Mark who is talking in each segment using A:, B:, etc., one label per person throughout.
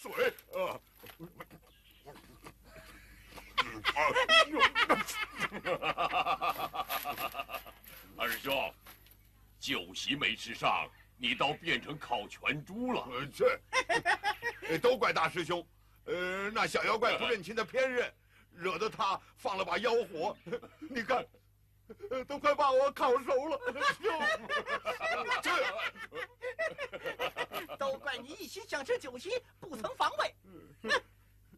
A: 水啊！
B: 二师兄，酒席没吃上，你倒变成烤全猪了。
A: 这都怪大师兄，呃，那小妖怪不认亲的偏认，惹得他放了把妖火。你看，都快把我烤熟了。
C: 这都怪你一心想吃酒席，不曾防备。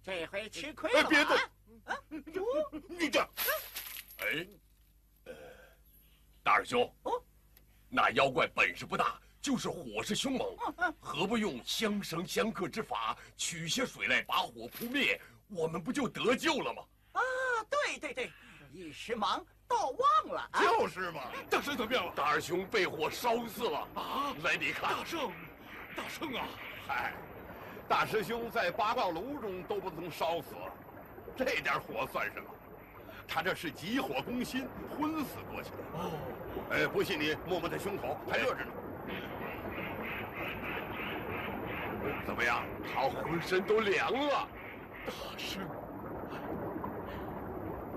C: 这回吃亏了。别动！
A: 你这，
B: 哎，呃，大师兄，
C: 哦，
B: 那妖怪本事不大，就是火势凶猛，何不用相生相克之法，取些水来把火扑灭，我们不就得救了吗？
C: 啊，对对对，一时忙倒忘了。就
A: 是嘛。
D: 大圣怎么样了？
B: 大师兄被火烧死了啊！来，你看。大
D: 圣，大圣啊！
A: 嗨，大师兄在八卦炉中都不能烧死。这点火算什么？他这是急火攻心，昏死过去了。
D: 哦，
A: 哎，不信你摸摸他胸口，还热着呢。怎么样？
B: 他浑身都凉了。
D: 大圣，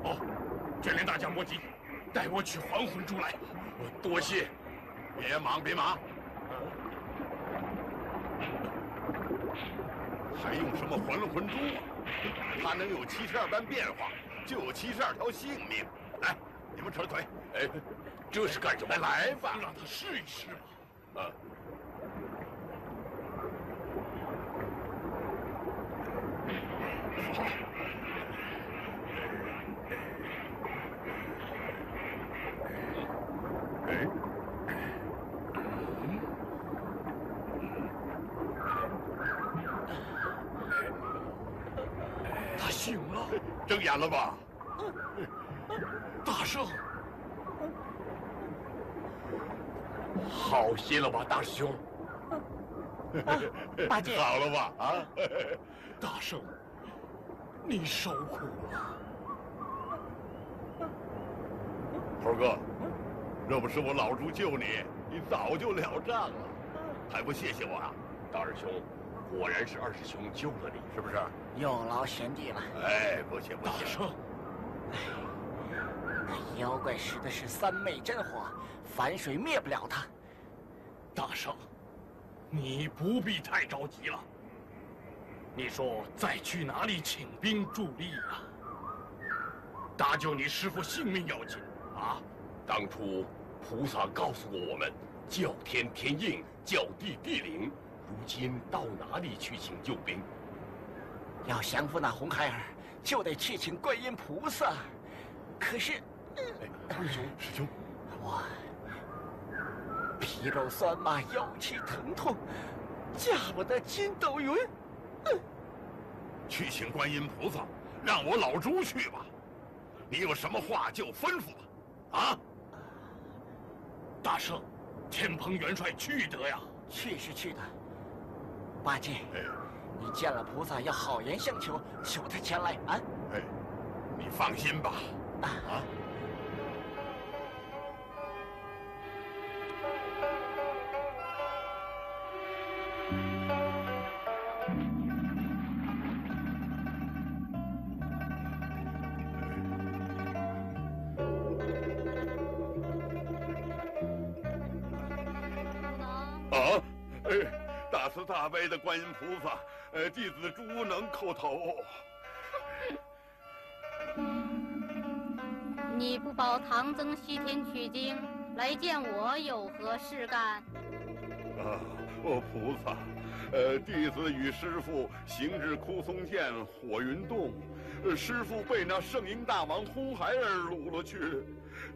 D: 哦，眷连大将莫急，带我取还魂珠来。
B: 多谢。
A: 别忙，别忙。还用什么还魂珠啊？他能有七十二般变化，就有七十二条性命。来，你们扯腿。
B: 哎，这是干什么？来
A: 吧，让
D: 他试一试
B: 吧。啊。
A: 睁眼了吧，
D: 大圣！
B: 好些了吧，大师兄？
A: 八戒，好了吧？啊，
D: 大圣，你受苦了。
A: 猴哥，若不是我老猪救你，你早就了账了，还不谢谢我啊？
B: 大师兄。果然是二师兄救了你，
A: 是不是？
C: 有劳贤弟了。
A: 哎，不谢不谢。大圣，
C: 哎，那妖怪使的是三昧真火，反水灭不了他。
D: 大圣，你不必太着急了。你说再去哪里请兵助力啊？搭救你师傅性命要紧啊！
B: 当初菩萨告诉过我们，叫天天应，叫地地灵。如今到哪里去请救兵？
C: 要降服那红孩儿，就得去请观音菩萨。可是，师兄，
A: 师兄，
C: 我皮肉酸麻，腰膝疼痛，驾不得筋斗云。
A: 去请观音菩萨，让我老朱去吧。你有什么话就吩咐吧。啊！
D: 大圣，天蓬元帅去得呀？
C: 去是去的。八戒，你见了菩萨要好言相求，求他前来啊！
A: 哎，你放心吧。
C: 啊
A: 啊！啊！哎。大慈大悲的观音菩萨，呃，弟子朱能叩头。
E: 你不保唐僧西天取经，来见我有何事干？
A: 啊，哦，菩萨，呃，弟子与师傅行至枯松涧火云洞，师傅被那圣婴大王红孩儿掳了去。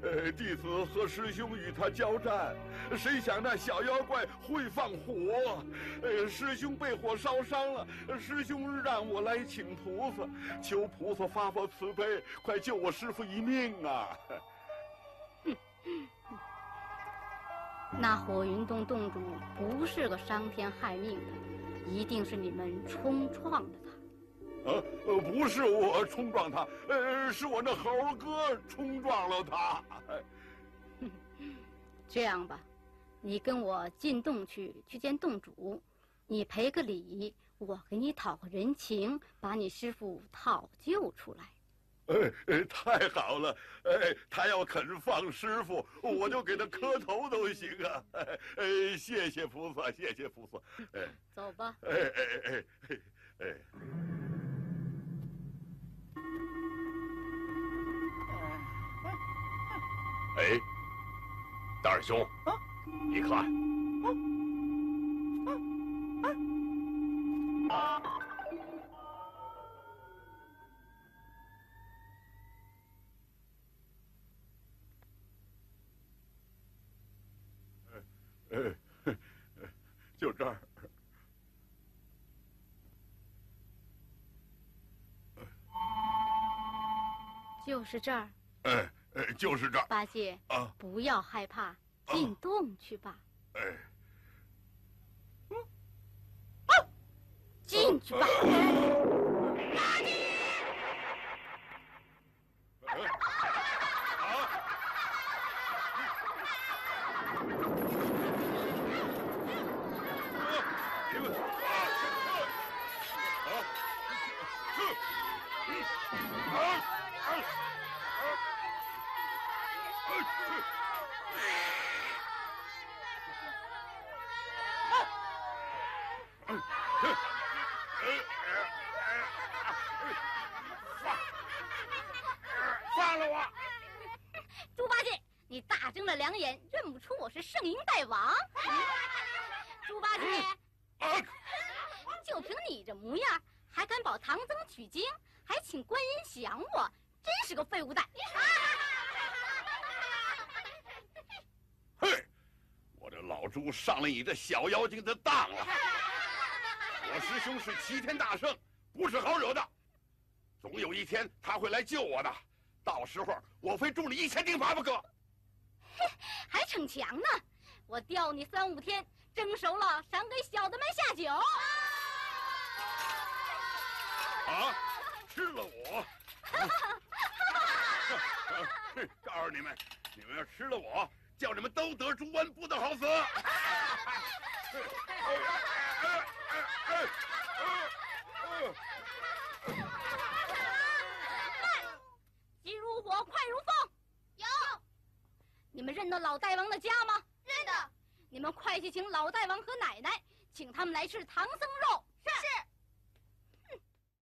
A: 呃，弟子和师兄与他交战，谁想那小妖怪会放火，呃，师兄被火烧伤了。师兄让我来请菩萨，求菩萨发发慈悲，快救我师父一命啊！
E: 那火云洞洞主不是个伤天害命的，一定是你们冲撞的他。
A: 呃，不是我冲撞他，呃，是我那猴哥冲撞了他。
E: 这样吧，你跟我进洞去，去见洞主，你赔个礼，我给你讨个人情，把你师傅讨救出来。
A: 哎哎，太好了！哎，他要肯放师傅，我就给他磕头都行啊！哎，谢谢菩萨，谢谢菩萨。哎，
E: 走吧。
A: 哎哎哎哎哎。哎，
B: 大师兄，你看。啊，啊，啊
A: 就这儿，
E: 就是这儿。
A: 哎哎，就是这儿。
E: 八戒
A: 啊，
E: 不要害怕，进洞去吧。
A: 哎，
E: 进去吧。
A: 杀杀了我。
E: 猪八戒你大睁了两眼认不出我是圣婴大王。猪八戒就凭你这模样还敢保唐僧取经还请观音降我真是个废物蛋。
A: 上了你这小妖精的当了！我师兄是齐天大圣，不是好惹的。总有一天他会来救我的，到时候我非助你一千钉耙不可。
E: 嘿，还逞强呢！我吊你三五天，蒸熟了赏给小的们下酒。
A: 啊！吃了我！告诉你们，你们要吃了我！叫你们都得猪瘟，不得好死！
E: 急如火，快如风。有。你们认得老大王的家吗？认得。你们快去请老大王和奶奶，请他们来吃唐僧肉。